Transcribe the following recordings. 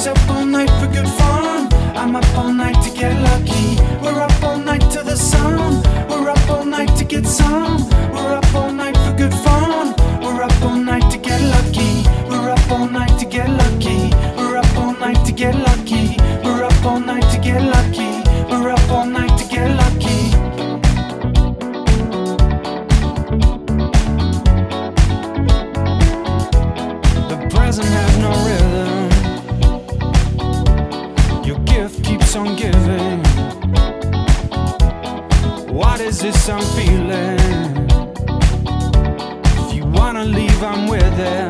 She's up all night for good fun. I'm up all night to get lucky. We're up all night to the sun. We're up all night to get some. We're up all night for good fun. We're up all night to get lucky. We're up all night to get lucky. We're up all night to get lucky. We're up all night to get lucky. We're up all night on giving. What is this I'm feeling? If you wanna leave, I'm with it.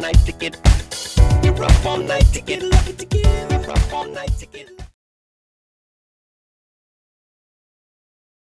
Night to get. We're up all night to get lucky to get. Up all night.